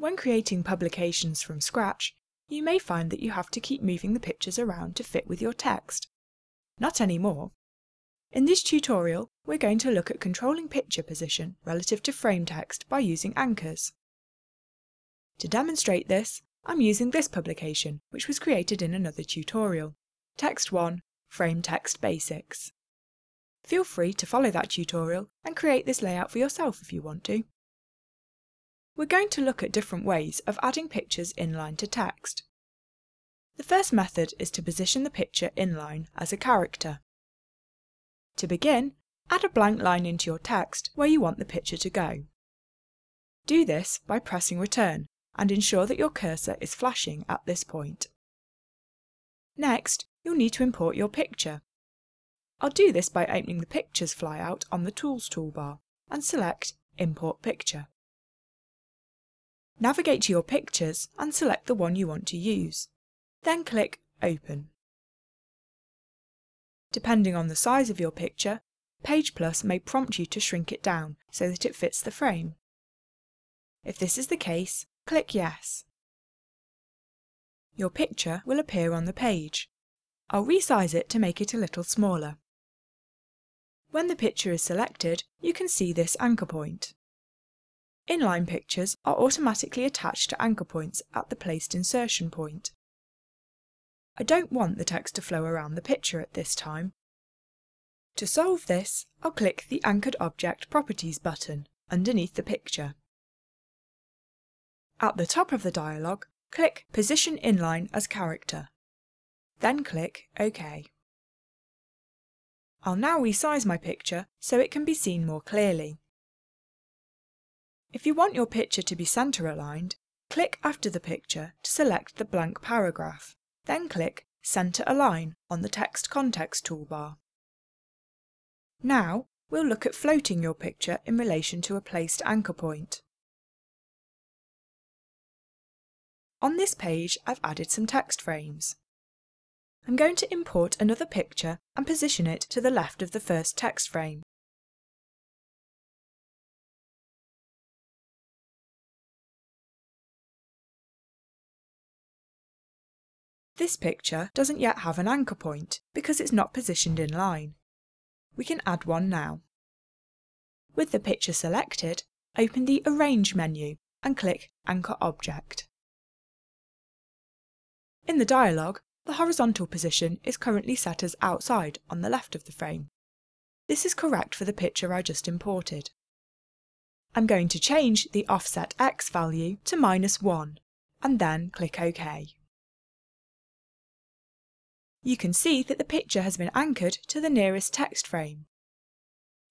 when creating publications from scratch, you may find that you have to keep moving the pictures around to fit with your text. Not anymore. In this tutorial, we're going to look at controlling picture position relative to frame text by using anchors. To demonstrate this, I'm using this publication, which was created in another tutorial, Text 1 Frame Text Basics. Feel free to follow that tutorial and create this layout for yourself if you want to. We're going to look at different ways of adding pictures inline to text. The first method is to position the picture inline as a character. To begin, add a blank line into your text where you want the picture to go. Do this by pressing return and ensure that your cursor is flashing at this point. Next, you'll need to import your picture. I'll do this by opening the Pictures flyout on the Tools toolbar and select Import Picture. Navigate to your pictures and select the one you want to use. Then click Open. Depending on the size of your picture, PagePlus may prompt you to shrink it down so that it fits the frame. If this is the case, click Yes. Your picture will appear on the page. I'll resize it to make it a little smaller. When the picture is selected, you can see this anchor point. Inline pictures are automatically attached to anchor points at the placed insertion point. I don't want the text to flow around the picture at this time. To solve this, I'll click the Anchored Object Properties button underneath the picture. At the top of the dialog, click Position Inline as Character. Then click OK. I'll now resize my picture so it can be seen more clearly. If you want your picture to be centre aligned, click after the picture to select the blank paragraph, then click Centre Align on the Text Context toolbar. Now, we'll look at floating your picture in relation to a placed anchor point. On this page, I've added some text frames. I'm going to import another picture and position it to the left of the first text frame. This picture doesn't yet have an anchor point because it's not positioned in line. We can add one now. With the picture selected, open the Arrange menu and click Anchor Object. In the dialog, the horizontal position is currently set as outside on the left of the frame. This is correct for the picture I just imported. I'm going to change the offset x value to minus 1 and then click OK you can see that the picture has been anchored to the nearest text frame.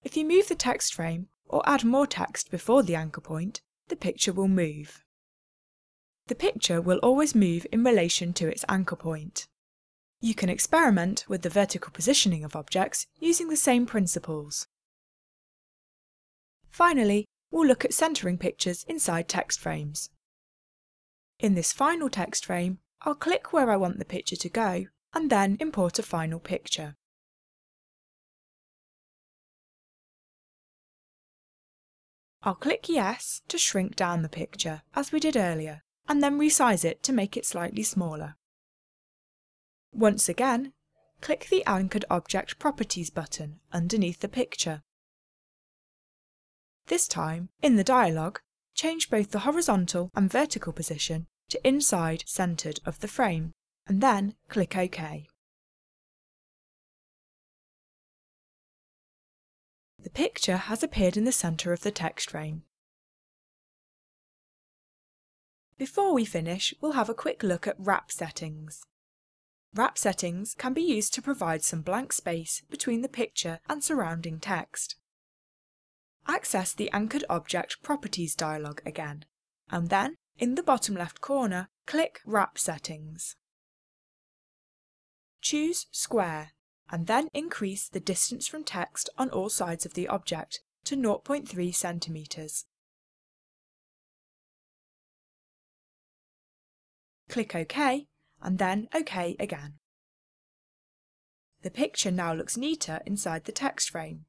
If you move the text frame or add more text before the anchor point, the picture will move. The picture will always move in relation to its anchor point. You can experiment with the vertical positioning of objects using the same principles. Finally, we'll look at centering pictures inside text frames. In this final text frame, I'll click where I want the picture to go and then import a final picture. I'll click Yes to shrink down the picture, as we did earlier, and then resize it to make it slightly smaller. Once again, click the Anchored Object Properties button underneath the picture. This time, in the dialog, change both the horizontal and vertical position to inside centred of the frame and then click OK. The picture has appeared in the centre of the text frame. Before we finish, we'll have a quick look at wrap settings. Wrap settings can be used to provide some blank space between the picture and surrounding text. Access the Anchored Object Properties dialog again, and then, in the bottom left corner, click Wrap Settings. Choose Square and then increase the distance from text on all sides of the object to 0.3 centimeters. Click OK and then OK again. The picture now looks neater inside the text frame.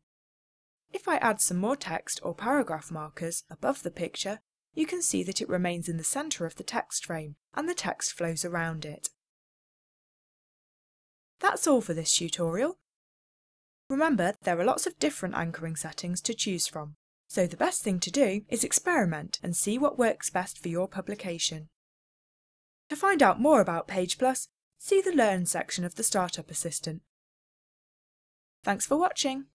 If I add some more text or paragraph markers above the picture, you can see that it remains in the centre of the text frame and the text flows around it. That's all for this tutorial. Remember, there are lots of different anchoring settings to choose from, so the best thing to do is experiment and see what works best for your publication. To find out more about PagePlus, see the Learn section of the Startup Assistant. Thanks for watching!